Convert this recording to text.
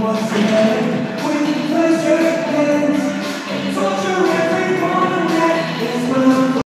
você.